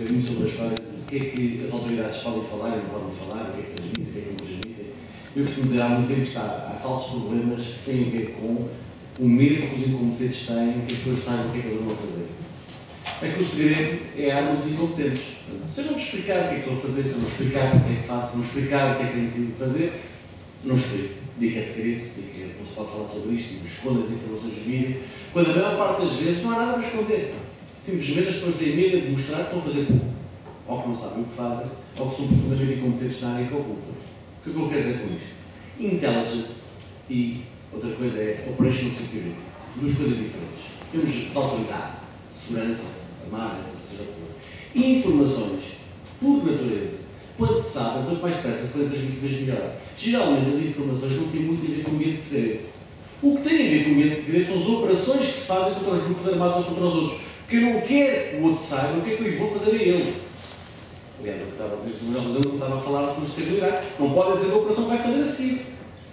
bocadinho sobre a história do que é que as autoridades podem falar e não podem falar, o que é que transmitem, o que é que não transmitem. Eu costumo dizer há muito tempo que há falsos problemas que têm a ver com o medo que os incompetentes têm que as pessoas saibam o que é que eles vão fazer. É que o segredo é a dos incompetentes. Se eu não explicar o que é que estou a fazer, se eu não explicar o que é que faço, não explicar o que é que tenho que fazer, não explico. Digo é segredo, digo que não se pode falar sobre isto, e escondo as informações do vídeo, quando a maior parte das vezes não há nada a esconder. Simplesmente as pessoas têm medo de mostrar que estão a fazer pouco, ou que não sabem o que fazem, ou que são profundamente incompetentes na área que ocupam. O que é que eu quero dizer com isto? Intelligence e outra coisa é Operational Security. Duas coisas diferentes. Temos de autoridade, segurança, armada, etc. E informações, por natureza, quando se sabe, quanto mais depressa forem transmitidas, melhor. Geralmente as informações não têm muito a ver com o de segredo. O que tem a ver com o de segredo são as operações que se fazem contra os grupos armados ou contra os outros. Porque eu não quero que o outro saiba o que é que eu vou fazer a ele. Aliás, eu estava a dizer mas eu não estava a falar com estabilidade. Não pode dizer a operação que vai fazer a seguir.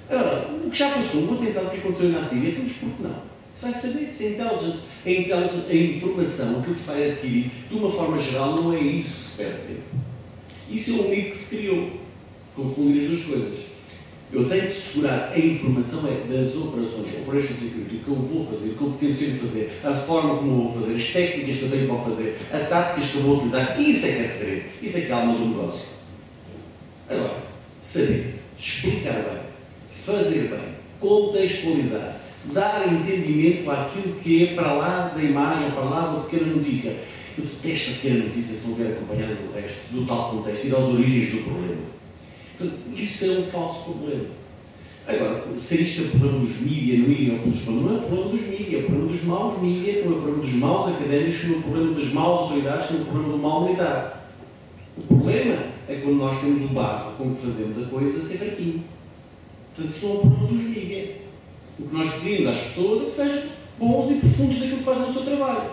Agora, o que já passou, o que aconteceu na Síria, temos por que não? Isso vai saber, isso é intelligence. A, intelligence, a informação, aquilo que se vai adquirir, de uma forma geral, não é isso que se perde tempo. Isso é o mito que se criou. Confundir as duas coisas. Eu tenho que segurar a informação é das operações, Operation Security, que eu vou fazer, que eu tenciono fazer, a forma como eu vou fazer, as técnicas que eu tenho para fazer, as táticas que eu vou utilizar. Isso é que é segredo. Isso é que é a alma do negócio. Agora, saber, explicar bem, fazer bem, contextualizar, dar entendimento àquilo que é para lá da imagem, para lá da pequena notícia. Eu detesto a pequena notícia se não vier acompanhada do resto, do tal contexto, ir às origens do problema. Portanto, isso é um falso problema. Agora, ser isto é o problema dos mídias, no mídia, ao fundo, não é o problema dos mídias, é o problema dos maus mídias, não é o problema dos maus académicos, não é o problema das maus autoridades, não é o problema do mal militar. O problema é quando nós temos o barro com que fazemos a coisa ser fraquinho. Portanto, isso não é o problema dos mídias. O que nós pedimos às pessoas é que sejam bons e profundos naquilo que fazem no seu trabalho.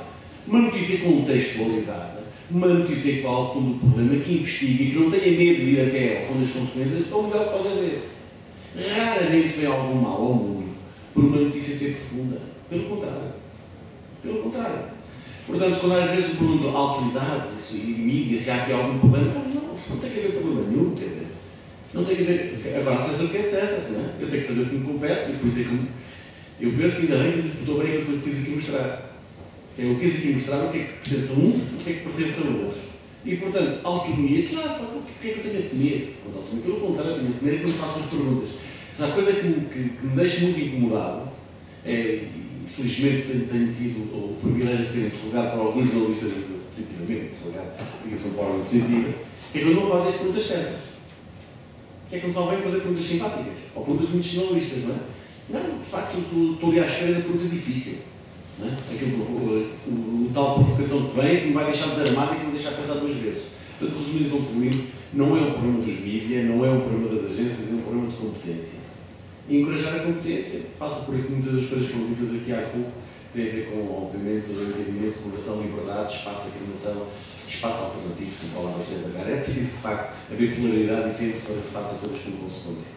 Uma notícia contextualizada uma notícia que vá ao fundo do problema, que investigue e que não tenha medo de ir até ao fundo das consequências, é o melhor que pode haver. Raramente vem algum mal ao mundo por uma notícia ser profunda. Pelo contrário. Pelo contrário. Portanto, quando às vezes perguntam autoridades e mídias se há aqui algum problema, não, não, tem que haver problema nenhum, quer dizer. Não tem que haver. Agora, César o que é César, não é? Eu tenho que fazer o que me compete e isso é que eu penso ainda bem que interpretou bem aquilo que eu quis aqui mostrar. Eu quis aqui mostrar o que é que pertence a uns o que é que pertence a outros. E, portanto, autonomia, claro, o que é que eu tenho a temer? Autonomia, pelo contrário, tenho a temer que me façam as perguntas. Mas a coisa que me, que, que me deixa muito incomodado, é, felizmente tenho, tenho tido o privilégio de ser interrogado por alguns jornalistas positivamente, interrogado, porque são forma positiva, é que eu não faço as perguntas certas. Que é que não só vêm fazer perguntas simpáticas, ou perguntas muito jornalistas, não é? Não, de facto, estou ali à espera da pergunta difícil. Né? Aquilo, o, o, o, tal provocação que vem que me vai deixar desarmado e que me deixar pensar duas vezes. Portanto, resumindo e concluindo, não é um problema dos mídias, não é um problema das agências, é um problema de competência. E encorajar a competência passa por aqui muitas das coisas que foram ditas aqui há pouco, tem a ver com, obviamente, o entendimento, colaboração, liberdade, espaço de afirmação, espaço alternativo, como falava o José Bagar. É preciso, de facto, haver pluralidade e tempo para que se faça todas como consequência.